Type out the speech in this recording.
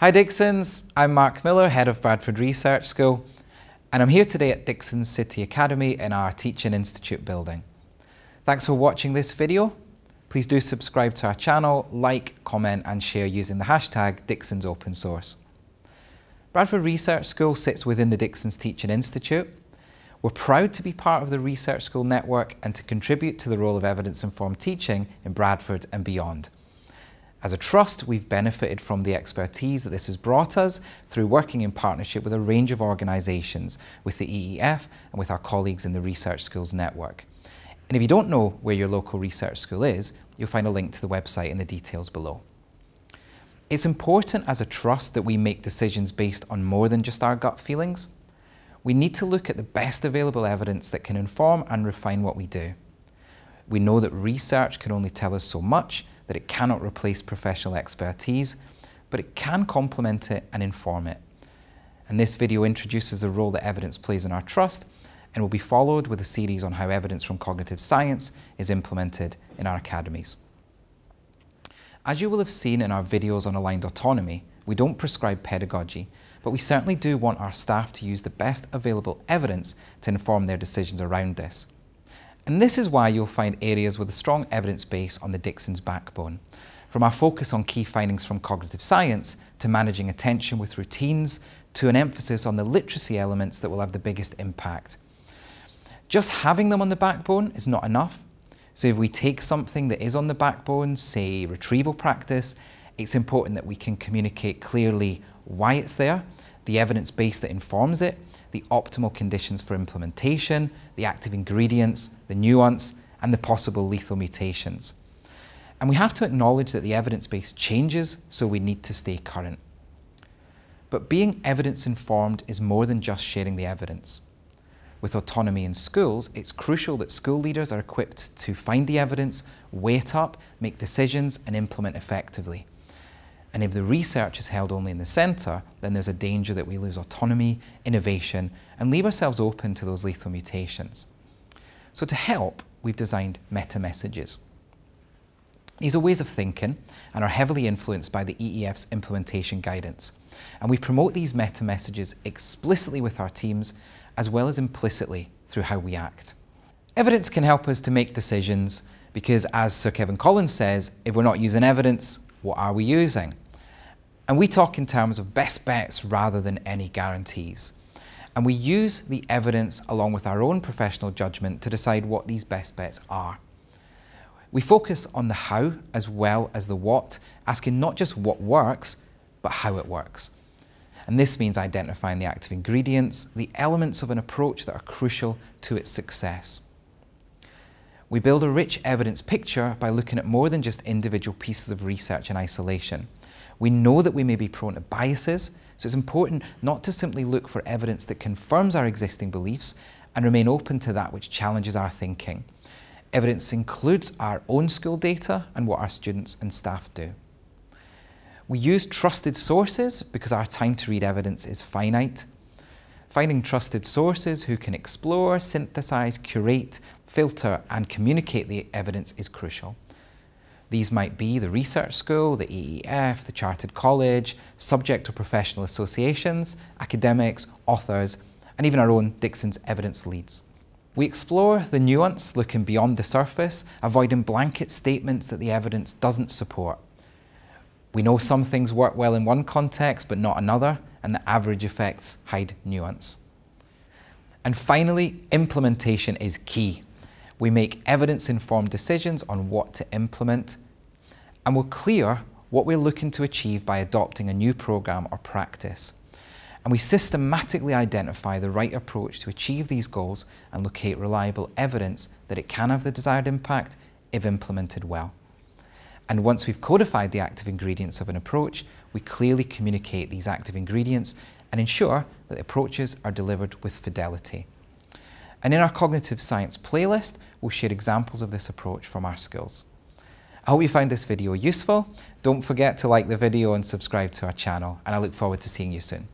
Hi Dixons, I'm Mark Miller, Head of Bradford Research School, and I'm here today at Dixons City Academy in our Teaching Institute building. Thanks for watching this video. Please do subscribe to our channel, like, comment and share using the hashtag Dixons Open Source. Bradford Research School sits within the Dixons Teaching Institute. We're proud to be part of the Research School network and to contribute to the role of evidence-informed teaching in Bradford and beyond. As a trust, we've benefited from the expertise that this has brought us through working in partnership with a range of organisations, with the EEF and with our colleagues in the Research Schools network. And if you don't know where your local research school is, you'll find a link to the website in the details below. It's important as a trust that we make decisions based on more than just our gut feelings. We need to look at the best available evidence that can inform and refine what we do. We know that research can only tell us so much, that it cannot replace professional expertise, but it can complement it and inform it. And this video introduces the role that evidence plays in our trust and will be followed with a series on how evidence from cognitive science is implemented in our academies. As you will have seen in our videos on aligned autonomy, we don't prescribe pedagogy, but we certainly do want our staff to use the best available evidence to inform their decisions around this. And this is why you'll find areas with a strong evidence base on the Dixon's backbone, from our focus on key findings from cognitive science to managing attention with routines to an emphasis on the literacy elements that will have the biggest impact. Just having them on the backbone is not enough. So if we take something that is on the backbone, say retrieval practice, it's important that we can communicate clearly why it's there, the evidence base that informs it, the optimal conditions for implementation, the active ingredients, the nuance, and the possible lethal mutations. And we have to acknowledge that the evidence base changes, so we need to stay current. But being evidence informed is more than just sharing the evidence. With autonomy in schools, it's crucial that school leaders are equipped to find the evidence, weigh it up, make decisions and implement effectively. And if the research is held only in the centre, then there's a danger that we lose autonomy, innovation, and leave ourselves open to those lethal mutations. So to help, we've designed meta-messages. These are ways of thinking and are heavily influenced by the EEF's implementation guidance. And we promote these meta-messages explicitly with our teams as well as implicitly through how we act. Evidence can help us to make decisions because, as Sir Kevan Collins says, if we're not using evidence, what are we using? And we talk in terms of best bets rather than any guarantees. And we use the evidence along with our own professional judgment to decide what these best bets are. We focus on the how as well as the what, asking not just what works, but how it works. And this means identifying the active ingredients, the elements of an approach that are crucial to its success. We build a rich evidence picture by looking at more than just individual pieces of research in isolation. We know that we may be prone to biases, so it's important not to simply look for evidence that confirms our existing beliefs and remain open to that which challenges our thinking. Evidence includes our own school data and what our students and staff do. We use trusted sources because our time to read evidence is finite. Finding trusted sources who can explore, synthesize, curate, filter and communicate the evidence is crucial. These might be the research school, the EEF, the chartered college, subject or professional associations, academics, authors, and even our own Dixon's evidence leads. We explore the nuance looking beyond the surface, avoiding blanket statements that the evidence doesn't support. We know some things work well in one context but not another, and the average effects hide nuance. And finally, implementation is key. We make evidence-informed decisions on what to implement, and we're clear what we're looking to achieve by adopting a new program or practice. And we systematically identify the right approach to achieve these goals and locate reliable evidence that it can have the desired impact if implemented well. And once we've codified the active ingredients of an approach, we clearly communicate these active ingredients and ensure that the approaches are delivered with fidelity. And in our cognitive science playlist, we'll share examples of this approach from our skills. I hope you found this video useful. Don't forget to like the video and subscribe to our channel, and I look forward to seeing you soon.